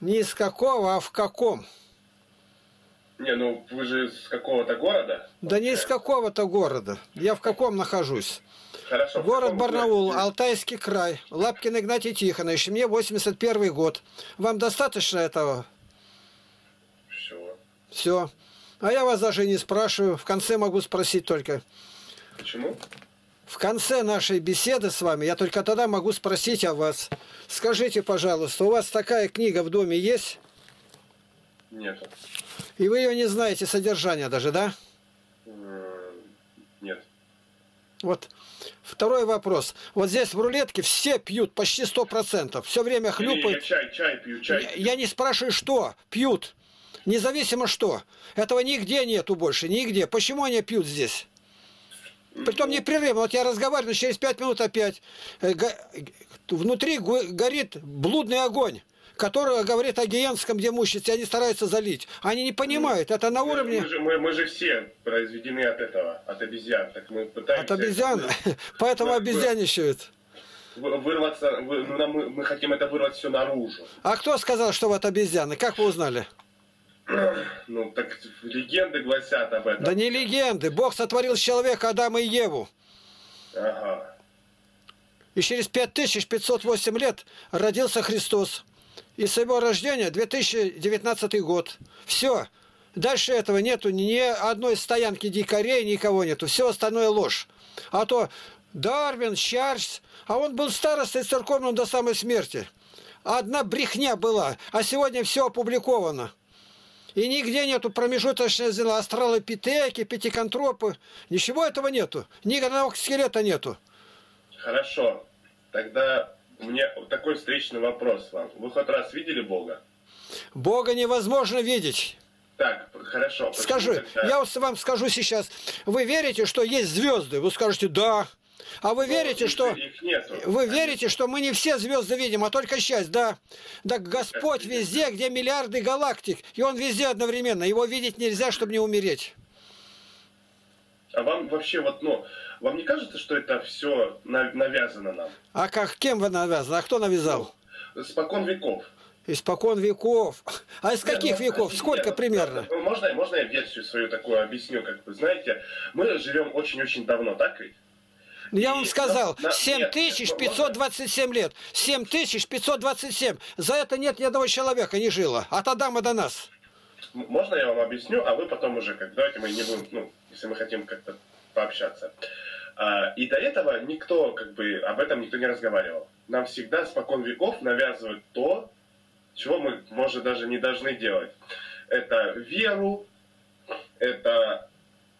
Не из какого, а в каком. Не, ну вы же с какого-то города? Да не из какого-то города. Я в каком нахожусь? Хорошо. Город Барнаул, городе? Алтайский край. Лапкин Игнатий Тихонович. Мне 81 год. Вам достаточно этого? Все. Все. А я вас даже не спрашиваю. В конце могу спросить только. Почему? В конце нашей беседы с вами я только тогда могу спросить о вас. Скажите, пожалуйста, у вас такая книга в доме есть? Нету. И вы ее не знаете содержания даже, да? М, Нет. Вот. Второй вопрос. Вот здесь в рулетке все пьют почти 100%. Все время Не, я хлюпают. чай, чай пью, чай. Я, я не спрашиваю, что пьют. Независимо что. Этого нигде нету больше. Нигде. Почему они пьют здесь? Притом непрерывно. Вот я разговариваю, через пять минут опять. Э, го- Внутри го- горит блудный огонь который говорит о гиенском демуществе, они стараются залить. Они не понимают, это на Мы- уровне Мы же, мы, мы же все произведены от этого, от обезьян. Так мы пытаемся... от обезьян, поэтому Вы- вы- обезьяничают. вы- Вырваться, вы- мы, мы хотим это вырвать все наружу. А кто сказал, что вот обезьяны? Как вы узнали? Ну, так легенды гласят об этом. Да не легенды. Бог сотворил человека Адама и Еву. Ага. И через 5508 лет родился Христос. И с его рождения 2019 год. Все. Дальше этого нету ни одной стоянки дикарей, никого нету. Все остальное ложь. А то Дарвин, Чарльз, а он был старостой церковным до самой смерти. Одна брехня была, а сегодня все опубликовано. И нигде нету промежуточного зела, астралопитеки, пятиконтропы. Ничего этого нету. Ни одного скелета нету. Хорошо. Тогда у меня такой встречный вопрос вам. Вы хоть раз видели Бога? Бога невозможно видеть. Так, хорошо. Скажу, тогда- я вам скажу сейчас. Вы верите, что есть звезды? Вы скажете, да. А вы Ну, верите, что... Вы верите, что мы не все звезды видим, а только часть, да? Так Господь везде, где миллиарды галактик, и Он везде одновременно. Его видеть нельзя, чтобы не умереть. А вам вообще вот, ну, вам не кажется, что это все навязано нам? А как, кем вы навязаны? А кто навязал? Спокон веков. Испокон веков. А из каких Нет, ну, веков? нет, Сколько ну, примерно? ну, Можно, можно я версию свою такую объясню, как вы знаете? Мы живем очень-очень давно, так ведь? Ну, Я вам сказал, на- на- нет, 7527 лет. 7527. За это нет ни одного человека не жило. От Адама до нас. Можно я вам объясню, а вы потом уже, как давайте мы не будем, ну, если мы хотим как-то пообщаться. А, И до этого никто, как бы, об этом никто не разговаривал. Нам всегда спокон веков навязывают то, чего мы, может, даже не должны делать. Это веру, это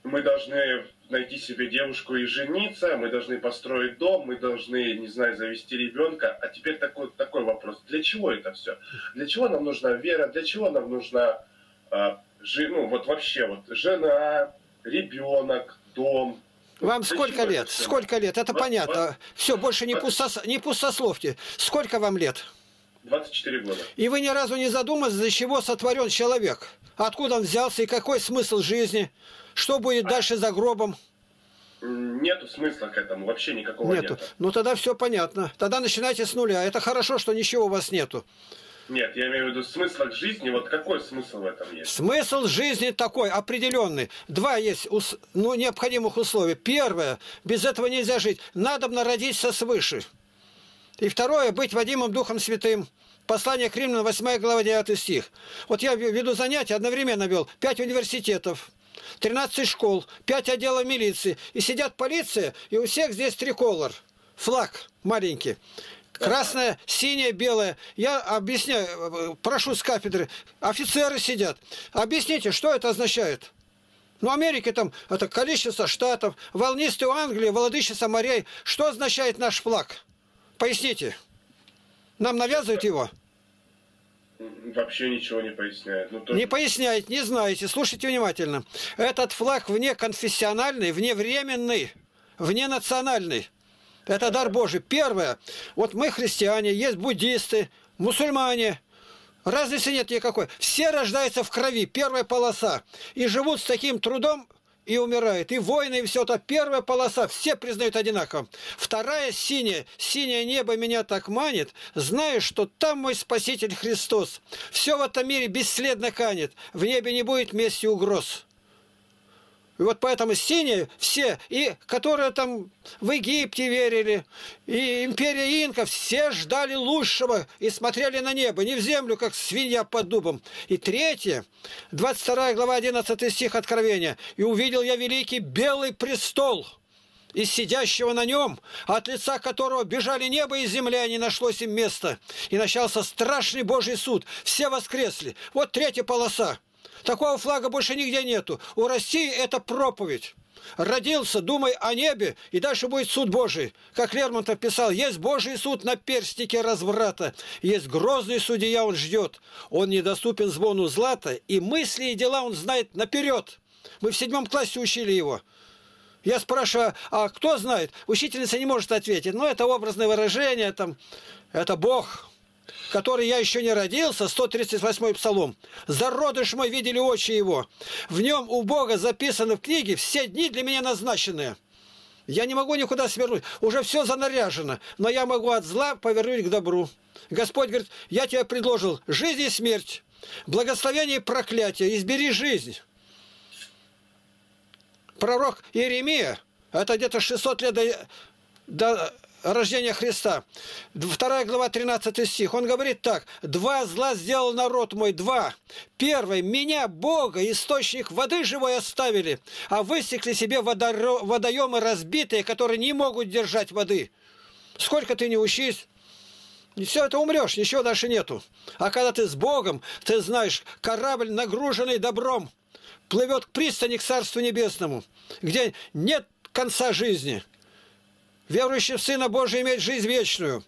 мы должны найти себе девушку и жениться, мы должны построить дом, мы должны, не знаю, завести ребенка. А теперь такой, такой вопрос. Для чего это все? Для чего нам нужна вера? Для чего нам нужна, а, жи- ну, вот вообще, вот жена, ребенок, дом? Вам Для сколько лет? Сколько лет? Это Вот- понятно. Все, больше не, вот- пустос... не пустословьте. Сколько вам лет? 24 года. И вы ни разу не задумались, для чего сотворен человек? Откуда он взялся и какой смысл жизни? Что будет дальше за гробом? Нету смысла к этому, вообще никакого Нету. нету. Ну тогда все понятно. Тогда начинайте с нуля. Это хорошо, что ничего у вас нету. Нет, я имею в виду смысла к жизни, вот какой смысл в этом есть? Смысл жизни такой, определенный. Два есть ну, необходимых условия. Первое, без этого нельзя жить. Надо родиться свыше. И второе, быть Вадимом Духом Святым. Послание к Римлянам, 8 глава, 9 стих. Вот я веду занятия, одновременно вел 5 университетов, 13 школ, 5 отделов милиции. И сидят полиция, и у всех здесь триколор, флаг маленький. Красное, синее, белое. Я объясняю, прошу с кафедры. Офицеры сидят. Объясните, что это означает? Ну, Америке там это количество штатов, волнистый у Англии, владычица морей. Что означает наш флаг? Поясните. Нам навязывают его? Вообще ничего не поясняет. Ну, то- Не поясняете, не знаете. Слушайте внимательно. Этот флаг вне конфессиональный, вне временный, вне национальный. Это дар Божий. Первое. Вот мы христиане, есть буддисты, мусульмане. Разницы нет никакой. Все рождаются в крови. Первая полоса. И живут с таким трудом и умирает. И войны, и все это. Первая полоса, все признают одинаково. Вторая синяя, синее небо меня так манит, знаешь, что там мой Спаситель Христос. Все в этом мире бесследно канет, в небе не будет мести угроз. И вот поэтому синие все, и которые там в Египте верили, и империя инков, все ждали лучшего и смотрели на небо, не в землю, как свинья под дубом. И третье, 22 глава, 11 стих Откровения. «И увидел я великий белый престол, и сидящего на нем, от лица которого бежали небо и земля, не нашлось им места. И начался страшный Божий суд. Все воскресли. Вот третья полоса. Такого флага больше нигде нету. У России это проповедь. Родился, думай о небе, и дальше будет суд Божий. Как Лермонтов писал, есть Божий суд на перстике разврата, есть грозный судья, он ждет. Он недоступен звону злата, и мысли и дела он знает наперед. Мы в седьмом классе учили его. Я спрашиваю, а кто знает? Учительница не может ответить. Но это образное выражение, там, это Бог который я еще не родился, 138-й псалом. «Зародыш мой видели очи его». В нем у Бога записаны в книге все дни для меня назначенные. Я не могу никуда свернуть. Уже все занаряжено. Но я могу от зла повернуть к добру. Господь говорит, я тебе предложил жизнь и смерть, благословение и проклятие. Избери жизнь. Пророк Иеремия, это где-то 600 лет до, до рождения Христа. Вторая глава, 13 стих. Он говорит так. «Два зла сделал народ мой, два. Первый, меня, Бога, источник воды живой оставили, а высекли себе водоемы разбитые, которые не могут держать воды. Сколько ты не учись, все это умрешь, ничего дальше нету. А когда ты с Богом, ты знаешь, корабль, нагруженный добром, плывет к пристани к Царству Небесному, где нет конца жизни – Верующий в Сына Божия имеет жизнь вечную.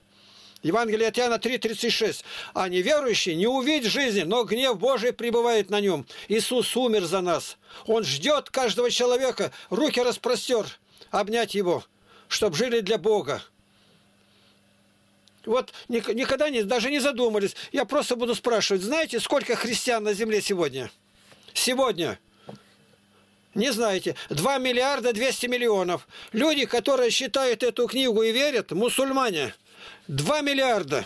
Евангелие от Иоанна 3,36. А неверующий не увидит жизни, но гнев Божий пребывает на нем. Иисус умер за нас. Он ждет каждого человека, руки распростер, обнять его, чтобы жили для Бога. Вот никогда не, даже не задумались. Я просто буду спрашивать, знаете, сколько христиан на земле сегодня? Сегодня – не знаете. 2 миллиарда 200 миллионов. Люди, которые считают эту книгу и верят, мусульмане. 2 миллиарда.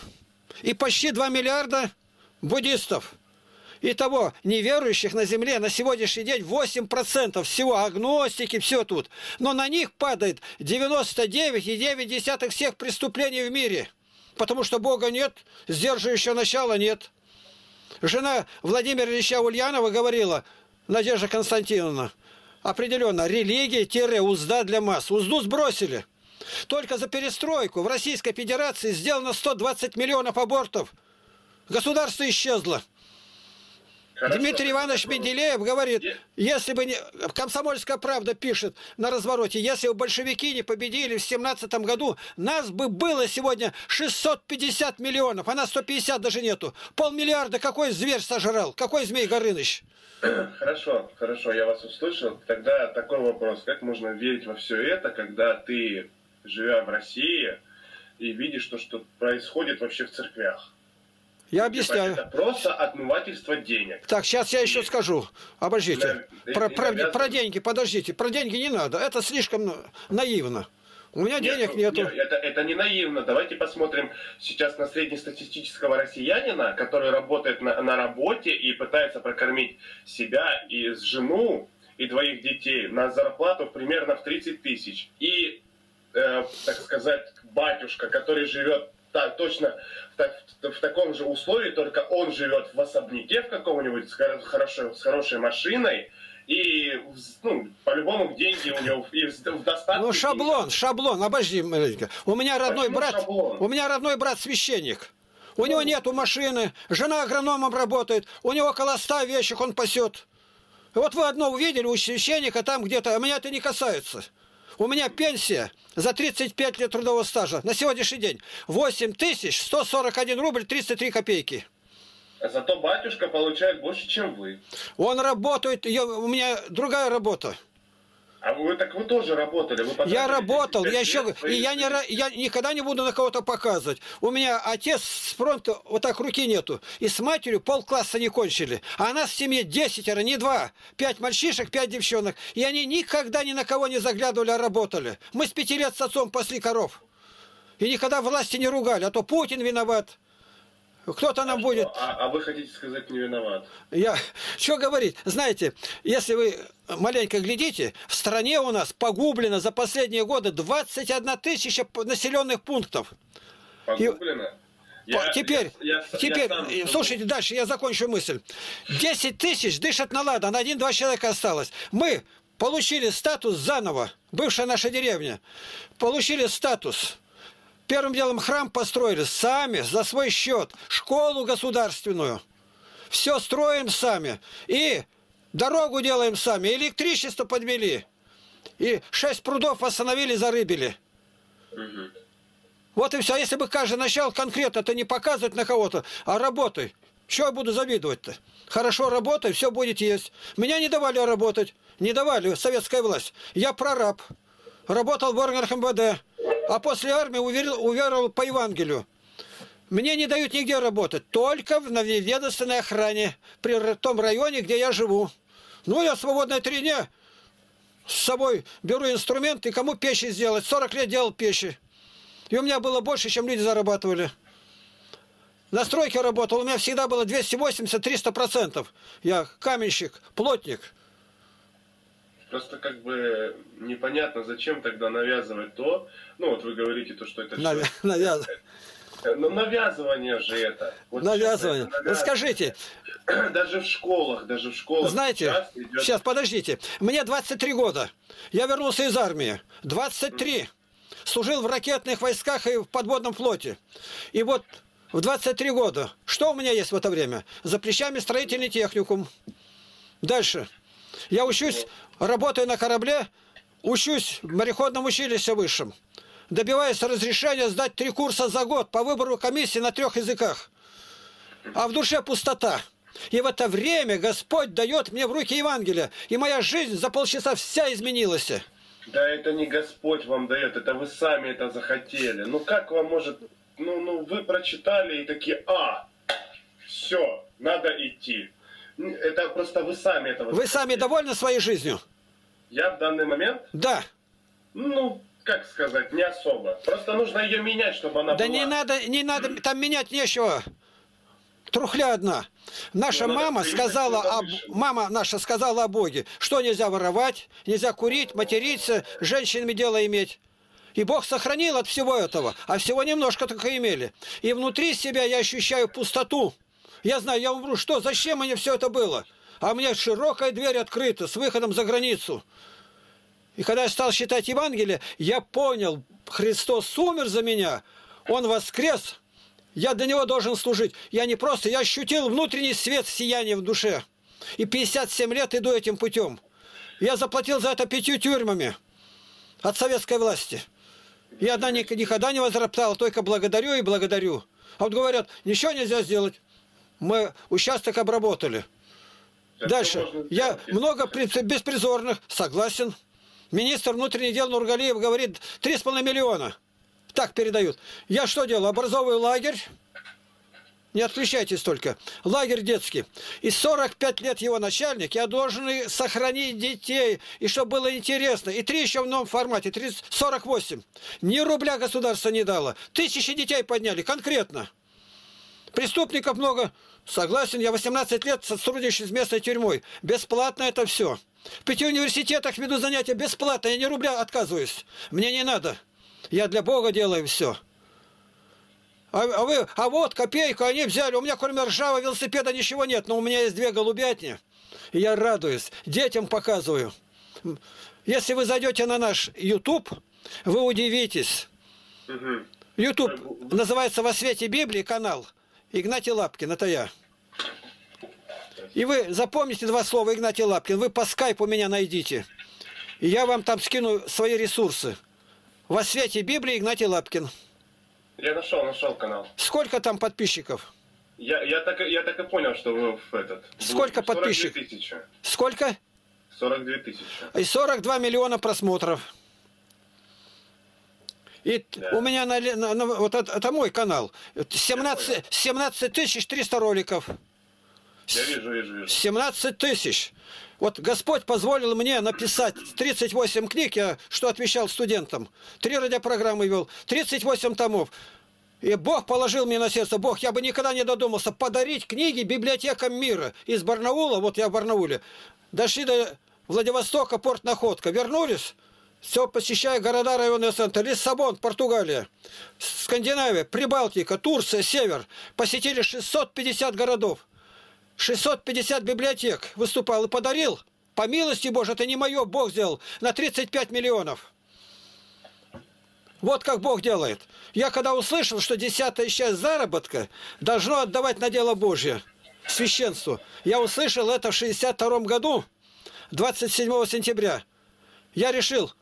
И почти 2 миллиарда буддистов. Итого, неверующих на земле на сегодняшний день 8% всего, агностики, все тут. Но на них падает 99,9 всех преступлений в мире. Потому что Бога нет, сдерживающего начала нет. Жена Владимира Ильича Ульянова говорила, Надежда Константиновна, определенно религия-узда для масс. Узду сбросили. Только за перестройку в Российской Федерации сделано 120 миллионов абортов. Государство исчезло. Хорошо. Дмитрий Иванович Менделеев говорит, если бы не... Комсомольская правда пишет на развороте, если бы большевики не победили в 17 году, нас бы было сегодня 650 миллионов, а нас 150 даже нету. Полмиллиарда какой зверь сожрал? Какой Змей Горыныч? Хорошо, хорошо, я вас услышал. Тогда такой вопрос. Как можно верить во все это, когда ты, живя в России, и видишь то, что происходит вообще в церквях? Я объясняю. Это просто отмывательство денег. Так, сейчас я еще скажу. Обождите. Про, про, про деньги, подождите. Про деньги не надо. Это слишком наивно. У меня нет, денег нету. Нет, это, это не наивно. Давайте посмотрим сейчас на среднестатистического россиянина, который работает на, на работе и пытается прокормить себя и жену, и двоих детей на зарплату примерно в 30 тысяч. И, э, так сказать, батюшка, который живет так, точно в, так, в таком же условии, только он живет в особняке в каком-нибудь с, хорошей, с хорошей машиной, и ну, по-любому деньги у него и в достатке. Ну шаблон, шаблон, обожди, маленько. У меня родной Почему брат, шаблон? у меня родной брат священник. У ну, него нету машины, жена агрономом работает, у него около ста вещих он пасет. Вот вы одно увидели у священника там где-то, а меня это не касается. У меня пенсия за 35 лет трудового стажа на сегодняшний день 8 тысяч 141 рубль 303 копейки. А зато батюшка получает больше, чем вы. Он работает, я, у меня другая работа. А вы так вы тоже работали? Вы Я работал, 10 я лет еще, и я, не, я никогда не буду на кого-то показывать. У меня отец с фронта вот так руки нету. И с матерью полкласса не кончили. А нас в семье десятеро, не два. Пять мальчишек, пять девчонок. И они никогда ни на кого не заглядывали, а работали. Мы с пяти лет с отцом пасли коров. И никогда власти не ругали, а то Путин виноват. Кто-то нам А будет... что? А, а вы хотите сказать не виноват? Я что говорить? Знаете, если вы маленько глядите, в стране у нас погублено за последние годы 21 тысяча населенных пунктов. Погублено? По- теперь, я- я- я теперь, сам- э, слушайте дальше, я закончу мысль. 10 тысяч дышат на ладан, один-два человека осталось. Мы получили статус заново, бывшая наша деревня, получили статус. Первым делом храм построили сами, за свой счет, школу государственную. Все строим сами. И дорогу делаем сами, электричество подвели. И шесть прудов восстановили, зарыбили. Мгм. Вот и все. Если бы каждый начал конкретно, то не показывать на кого-то, а работай. Чего я буду завидовать-то? Хорошо работай, все будет есть. Меня не давали работать. Не давали, советская власть. Я прораб. Работал в органах МВД. А после армии уверил, уверовал по Евангелию. Мне не дают нигде работать. Только в ведомственной охране. При том районе, где я живу. Ну, я свободное три дня с собой беру инструмент и кому печи сделать. 40 лет делал печи. И у меня было больше, чем люди зарабатывали. На стройке работал, у меня всегда было 280-300%. Я каменщик, плотник. Просто как бы непонятно, зачем тогда навязывать то, ну вот вы говорите то, что это Навя- навяз- Ну, навязывание же это. Вот Навязывание. это Ну, скажите, навязывание. Даже в школах, даже в школах. знаете, сейчас идет- сейчас подождите, мне 23 года. Я вернулся из армии. 23. Служил в ракетных войсках и в подводном флоте. И вот в 23 года, что у меня есть в это время? За плечами строительный техникум. Дальше. Я учусь, работаю на корабле, учусь в мореходном училище высшем. Добиваюсь разрешения сдать три курса за год по выбору комиссии на трех языках. А в душе пустота. И в это время Господь дает мне в руки Евангелие. И моя жизнь за полчаса вся изменилась. Да это не Господь вам дает, это вы сами это захотели. Ну как вам может... Ну, ну вы прочитали и такие, а, все, надо идти. Это просто вы сами этого Вы сами довольны своей жизнью? Я в данный момент, Да. ну, как сказать, не особо. Просто нужно ее менять, чтобы она Да была. не надо, не надо, там менять нечего. Трухля одна. Наша Ну, надо мама сказала, к о, выше. мама наша сказала о Боге, что нельзя воровать, нельзя курить, материться, женщинами дело иметь. И Бог сохранил от всего этого, а всего немножко только имели. И внутри себя я ощущаю пустоту. Я знаю, я умру. Что, зачем мне все это было? А у меня широкая дверь открыта с выходом за границу. И когда я стал читать Евангелие, я понял, Христос умер за меня, Он воскрес, я для Него должен служить. Я не просто, я ощутил внутренний свет, сияние в душе. И 57 лет иду этим путем. Я заплатил за это пятью тюрьмами от советской власти. И одна ни- никогда не возроптала, только благодарю и благодарю. А вот говорят, ничего нельзя сделать. Мы участок обработали. Да Дальше. Я много беспризорных, согласен. Министр внутренних дел Нургалиев говорит 3,5 миллиона. Так передают. Я что делаю? Образовываю лагерь. Не отключайтесь только. Лагерь детский. И 45 лет его начальник, я должен сохранить детей, и чтобы было интересно. И три еще в новом формате, 30, 48. Ни рубля государство не дало. Тысячи детей подняли, конкретно. Преступников много. Согласен, я 18 лет сотрудничаю с местной тюрьмой. Бесплатно это все. В пяти университетах веду занятия бесплатно. Я ни рубля отказываюсь. Мне не надо. Я для Бога делаю все. А, а вы, а вот копейку они взяли. У меня кроме ржавого велосипеда ничего нет. Но у меня есть две голубятни. И я радуюсь. Детям показываю. Если вы зайдете на наш YouTube, вы удивитесь. YouTube называется «Во свете Библии» канал. Игнатий Лапкин, это я. И вы запомните два слова Игнатий Лапкин. Вы по скайпу меня найдите. И я вам там скину свои ресурсы. «Во свете Библии» Игнатий Лапкин. Я нашел, нашел канал. Сколько там подписчиков? Я, я, так, я так и понял, что вы в этот... Сколько 42 подписчиков? Сколько? 42 тысячи. И 42 миллиона просмотров. И да. у меня на, на, на вот это, это мой канал. 17, 17 тысяч 300 роликов. Я вижу, вижу, вижу. 17 тысяч. Вот Господь позволил мне написать 38 книг, я что отвечал студентам. Три радиопрограммы вел, 38 томов. И Бог положил мне на сердце, Бог, я бы никогда не додумался подарить книги библиотекам мира. Из Барнаула, вот я в Барнауле, дошли до Владивостока, порт Находка. Вернулись, все посещая города, районные центры. Лиссабон, Португалия, Скандинавия, Прибалтика, Турция, Север. Посетили 650 городов. 650 библиотек выступал и подарил. По милости Божьей, это не мое, Бог сделал, на 35 миллионов. Вот как Бог делает. Я когда услышал, что десятая часть заработка должно отдавать на дело Божье, священству, я услышал это в 62 году, 27 сентября. Я решил,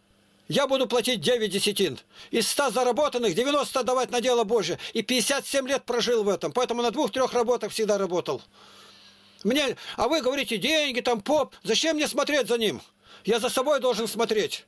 я буду платить 9 десятин. Из 100 заработанных 90 давать на дело Божье. И 57 лет прожил в этом. Поэтому на двух-трех работах всегда работал. Мне, а вы говорите, деньги, там, поп. Зачем мне смотреть за ним? Я за собой должен смотреть.